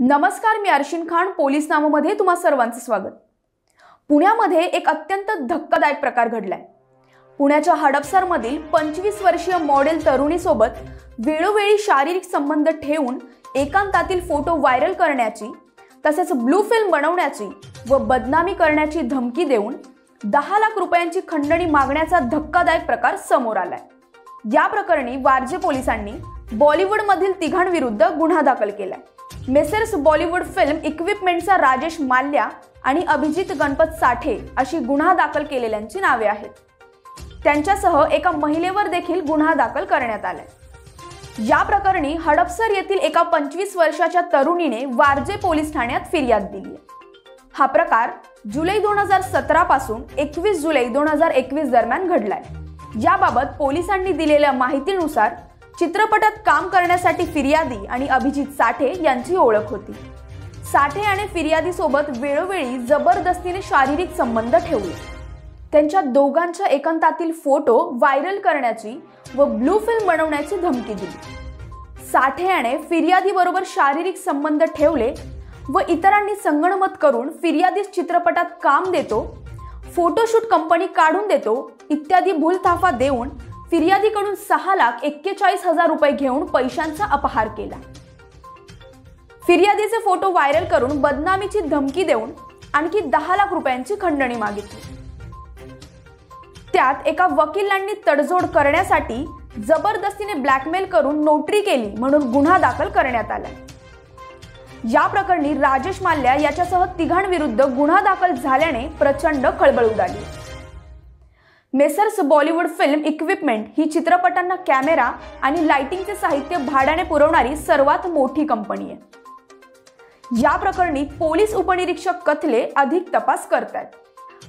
नमस्कार मी अर्शिन खान पोलीस नामामध्ये तुम्हा सर्वांचं स्वागत. पुण्यामध्ये एक अत्यंत धक्कादायक प्रकार घडलाय. पुण्याच्या हडपसरमधील पंचवीस वर्षीय मॉडेल तरुणीसोबत वेळोवेळी शारीरिक संबंध ठेवून एकांतातील फोटो व्हायरल करण्याची तसेच ब्लू फिल्म बनवण्याची व बदनामी करण्याची धमकी देऊन दहा लाख रुपयांची खंडणी मागण्याचा धक्कादायक प्रकार समोर आलाय. या प्रकरणी वारजे पोलिसांनी बॉलिवूडमधील तिघांविरुद्ध गुन्हा दाखल केलाय. मेसर्स बॉलिवूड फिल्म इक्विपमेंटचा राजेश माल्या आणि अभिजित गणपत साठे अशी गुन्हा दाखल केलेल्यांची नावे आहेत. त्यांच्यासह एका महिलेवर देखील गुन्हा दाखल करण्यात आलाय. या प्रकरणी हडपसर येथील एका पंचवीस वर्षाच्या तरुणीने वारजे पोलीस ठाण्यात फिर्याद दिली हा प्रकार जुलै दोन हजार सतरा पासून एकवीस जुलै दोन हजार एकवीस दरम्यान घडलाय. याबाबत पोलिसांनी दिलेल्या माहितीनुसार चित्रपटात काम करण्यासाठी फिर्यादी आणि अभिजित साठे यांची ओळख होती. साठे आणि फिर्यादी सोबत वेळोवेळी जबरदस्तीने शारीरिक संबंध ठेवले. त्यांच्या दोघांच्या एकांतातील फोटो व्हायरल करण्याची व ब्लू फिल्म बनवण्याची धमकी दिली. साठे याने फिर्यादीबरोबर शारीरिक संबंध ठेवले व इतरांनी संगणमत करून फिर्यादीस चित्रपटात काम देतो फोटोशूट कंपनी काढून देतो इत्यादी भूलथाफा देऊन फिर्यादीकडून सहा लाख एक्केचाळीस हजार रुपये घेऊन पैशांचा अपहार केला. फिर्यादीचे फोटो व्हायरल करून बदनामीची धमकी देऊन आणखी दहा लाख रुपयांची खंडणी मागितली. त्यात एका वकिलांनी तडजोड करण्यासाठी जबरदस्तीने ब्लॅकमेल करून नोटरी केली म्हणून गुन्हा दाखल करण्यात आला. या प्रकरणी राजेश माल्या याच्यासह तिघांविरुद्ध गुन्हा दाखल झाल्याने प्रचंड खळबळ उडाली. मेसर्स बॉलिवूड फिल्म इक्विपमेंट ही चित्रपटांना कॅमेरा आणि लाइटिंगचे साहित्य भाड्याने पुरवणारी सर्वात मोठी कंपनी आहे. या प्रकरणी पोलीस उपनिरीक्षक कथले अधिक तपास करतायत.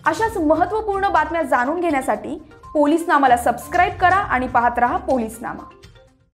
अशाच महत्त्वपूर्ण बातम्या जाणून घेण्यासाठी पोलीस नामाला सबस्क्राईब करा आणि पाहत रहा पोलीस नामा